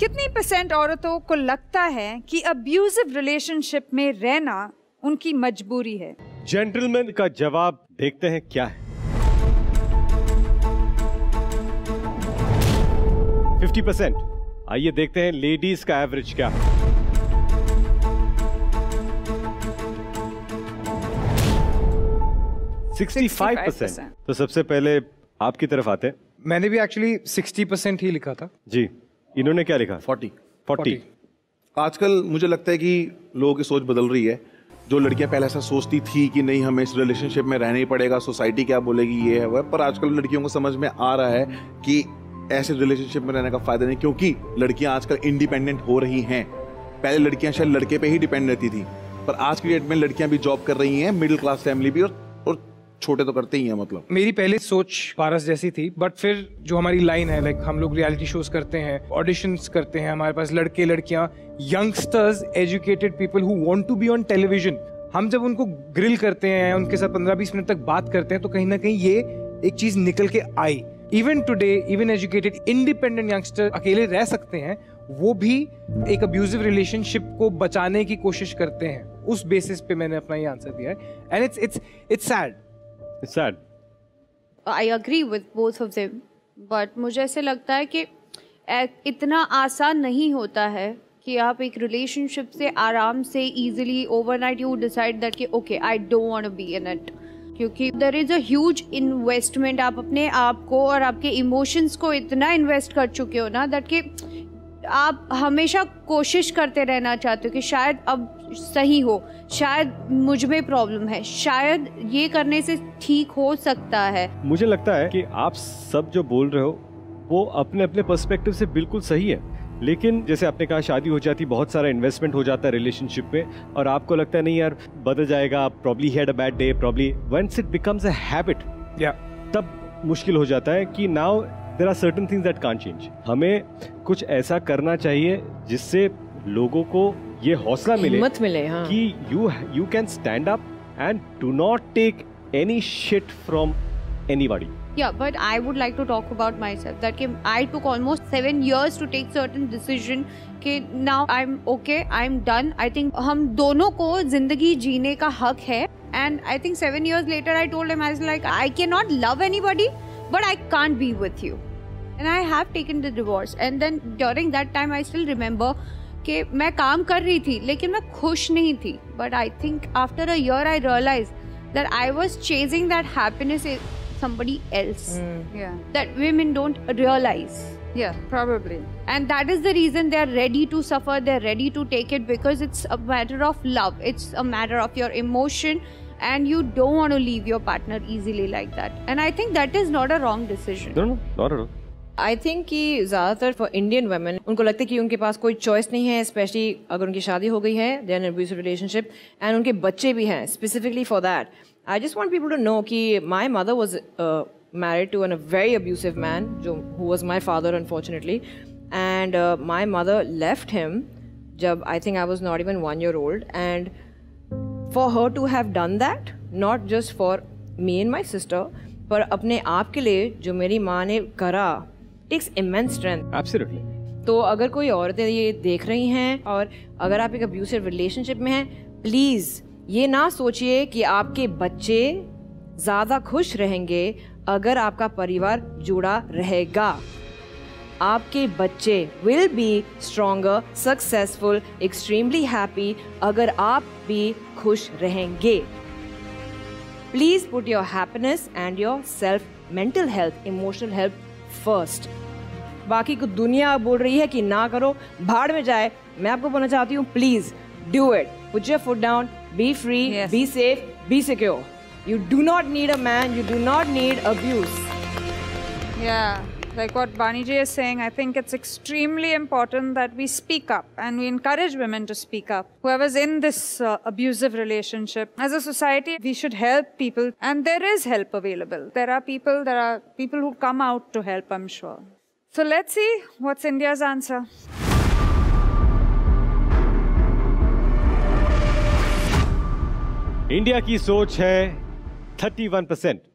कितनी परसेंट औरतों को लगता है कि अब्यूजिव रिलेशनशिप में रहना उनकी मजबूरी है? जेंटलमैन का जवाब देखते हैं क्या है। फिफ्टी परसेंट आइए देखते हैं लेडीज़ का एवरेज क्या है। सिक्सटी फाइव परसेंट तो सबसे पहले आपकी तरफ़ आते हैं। मैंने भी एक्चुअली सिक्सटी परसेंट ही लिखा था। जी। इन्होंने क्या लिखा? फोर्टी। फोर्टी। आजकल मुझे लगता है कि लोगों की सोच बदल रही है। जो लड़कियाँ पहले ऐसा सोचती थी कि नहीं हमें इस रिलेशनशिप में रहना ही पड़ेगा सोसाइटी क्या बोलेगी ये है वह पर आजकल लड़कियों को समझ में आ रहा है कि ऐसे रिलेशनशिप में रहने का फ़ायदा नहीं क्योंकि लड़कियाँ आजकल इंडिपेंडेंट हो रही हैं। पहले लड़कियाँ शायद लड़के पे ही डिपेंड रहती थी पर आज की डेट में लड़कियाँ भी जॉब कर रही हैं मिडिल क्लास फैमिली भी और, और छोटे तो करते ही हैं मतलब। मेरी पहले सोच पारस जैसी थी बट फिर जो हमारी लाइन है लाइक हम लोग रियलिटी शोज़ करते हैं ऑडिशंस करते हैं, हमारे पास लड़के, लड़कियाँ youngsters educated people who want to be on television हम जब उनको ग्रिल करते हैं, उनके साथ पंद्रह बीस मिनट तक बात करते हैं तो कहीं ना कहीं ये एक चीज़ निकल के आई। Even today even educated independent youngster अकेले रह सकते हैं, वो भी एक अब्यूजिव रिलेशनशिप को बचाने की कोशिश करते हैं। उस बेसिस पे मैंने अपना ये आंसर दिया है। And it's it's it's sad sad I agree with both of them but मुझे ऐसे लगता है कि इतना आसान नहीं होता है कि आप एक रिलेशनशिप से आराम से easily overnight you decide that कि okay I don't want to be in it क्योंकि there is a huge investment आप अपने आप को और आपके इमोशंस को इतना इन्वेस्ट कर चुके हो ना दैट कि आप हमेशा कोशिश करते रहना चाहते हो कि शायद अब सही हो शायद मुझमें प्रॉब्लम है शायद ये करने से ठीक हो सकता है। मुझे लगता है कि आप सब जो बोल रहे हो वो अपने अपने पर्सपेक्टिव से बिल्कुल सही है। लेकिन जैसे आपने कहा शादी हो जाती बहुत सारा इन्वेस्टमेंट हो जाता है रिलेशनशिप में और आपको लगता है नहीं यार बदल जाएगा probably had a bad day probably once it becomes a habit या तब मुश्किल हो जाता है कि now there are certain things that can change हमें कुछ ऐसा करना चाहिए जिससे लोगों को ये हौसला मिले हिम्मत मिले हाँ कि you you can stand up and do not take any shit from anybody Yeah, but I would like to talk about myself. That कि I took almost seven years to take certain decision. कि now I'm okay, I'm done. I think हम दोनों को ज़िंदगी जीने का हक है. And I think seven years later, I told him I was like, I cannot love anybody, but I can't be with you. And I have taken the divorce. And then during that time, I still remember कि मैं काम कर रही थी लेकिन मैं खुश नहीं थी but I think after a year I realise that I was chasing that happiness somebody else Yeah. that women don't realize Yeah, probably. and that is the reason they are ready to suffer they're ready to take it because it's a matter of love it's a matter of your emotion and you don't want to leave your partner easily like that and i think that is not a wrong decision no no not at all I think कि ज़्यादातर for Indian women उनको लगता है कि उनके पास कोई choice नहीं है स्पेशली अगर उनकी शादी हो गई है दे अब्यूसिव रिलेशनशिप एंड उनके बच्चे भी हैं specifically for that I just want people to know कि my mother was married to an a very abusive man जो who was my father unfortunately and my mother left him जब I think I was not even one year old and for her to have done that not just for me and my sister पर अपने आप के लिए जो मेरी माँ ने करा टेक्स इमेंस स्ट्रेंथ एब्सोल्युटली तो अगर कोई औरतें ये देख रही हैं और अगर आप एक अब्यूसिव रिलेशनशिप में हैं प्लीज़ ये ना सोचिए कि आपके बच्चे ज़्यादा खुश रहेंगे अगर आपका परिवार जुड़ा रहेगा। आपके बच्चे will be stronger successful extremely happy अगर आप भी खुश रहेंगे। Please put your happiness and your self mental health emotional health first बाकी कुछ दुनिया बोल रही है कि ना करो भाड़ में जाए। मैं आपको बोलना चाहती हूँ please do it put your foot down be free be safe be secure you do not need a man you do not need abuse Yeah, like what Baniji is saying, I think it's extremely important that we speak up and we encourage women to speak up. Whoever's in this uh, abusive relationship, as a society, we should help people, and there is help available. There are people, there are people who come out to help, I'm sure. So let's see what's India's answer. India की सोच है 31 percent